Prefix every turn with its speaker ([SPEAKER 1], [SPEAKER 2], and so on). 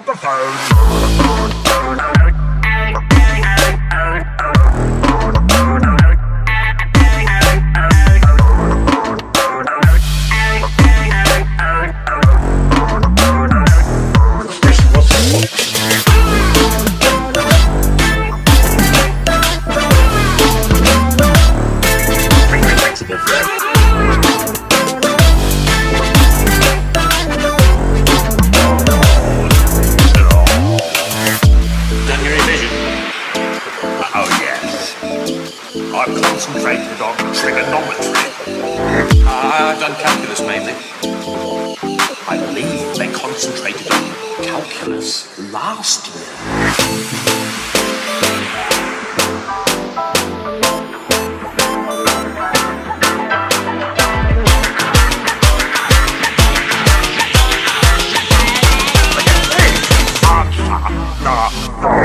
[SPEAKER 1] up the phone. I'm concentrated on trigonometry. I've done calculus mainly. I believe they concentrated on calculus last year. Nah, nah.